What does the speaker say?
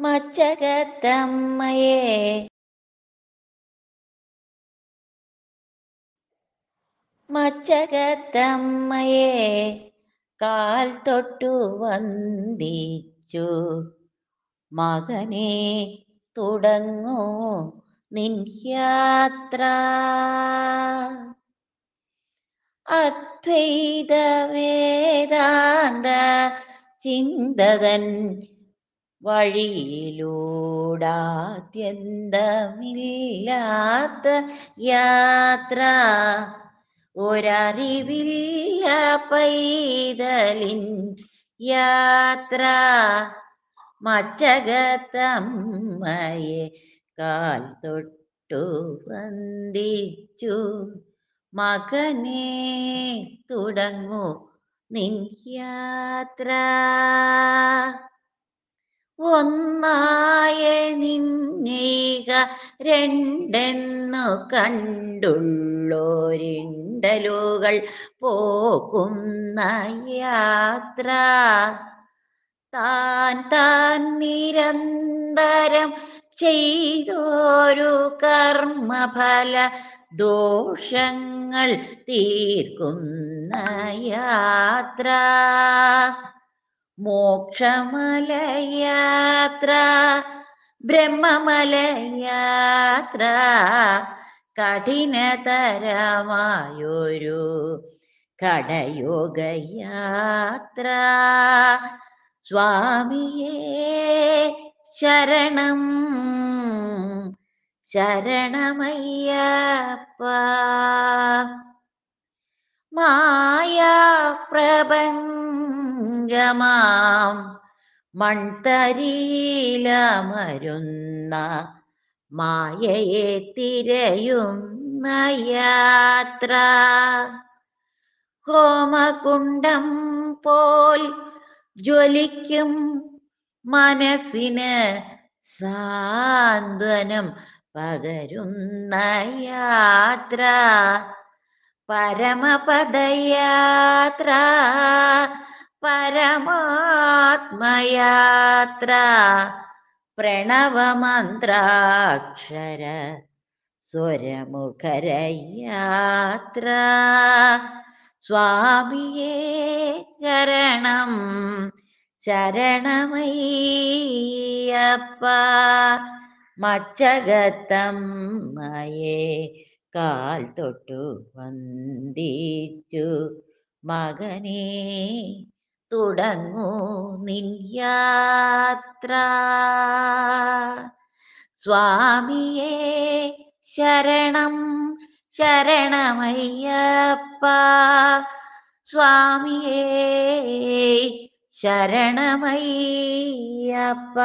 മച്ചകത്തമ്മയെ. മച്ചകത്തമ്മയെ കാൽ തൊട്ടു വന്ദിച്ചു. മകനെ തുടങ്ങൂ നിൻ യാത്ര. അദ്വൈത വേദാന്ത ചിന്തതൻ വഴിയിലൂടാത്യന്തമില്ലാത്ത യാത്ര. ഒരറിവില്ല പൈതലിൻ യാത്ര. മച്ചകത്തമ്മയെ കാൽ തൊട്ടു വന്ദിച്ചു. മകനെ തുടങ്ങൂ നിൻ യാത്ര. ഒന്നായ നിന്നേക രണ്ടെന്നു കണ്ടുള്ളോരിണ്ടലുകൾ പോകുന്ന യാത്ര. താൻ താൻ നിരന്തരം ചെയ്തോരു കർമ്മഫല ദോഷങ്ങൾ തീർക്കുന്ന യാത്ര. മോക്ഷമലയാത്ര ബ്രഹ്മമലയാത്ര കഠിനതരമായൊരു കടയോഗയാത്ര. സ്വാമിയേ ശരണം ശരണമയ്യപ്പ. മായാ പ്രപഞ്ചമാം മൺതരീലമരുന്ന മായയെ തിരയുന്ന യാത്ര ഹോമകുണ്ടം പോൽ ജ്വലിക്കും മനസ്സിന് സാന്ത്വനം പകരുന്ന യാത്ര പരമപദയാത്ര. പരമാത്മയാത്ര പ്രണവമന്ത്രാക്ഷര സ്വരമുഖരയാത്ര. സ്വാമിയേ ശരണം ശരണമയ്യപ്പ മച്ചകത്തമ്മയെ കാൽ തൊട്ടു വന്ദിച്ചു. മകനെ തുടങ്ങൂ നിൻ യാത്ര. സ്വാമിയേ ശരണം ശരണമയ്യപ്പ. സ്വാമിയേ ശരണമയ്യപ്പ.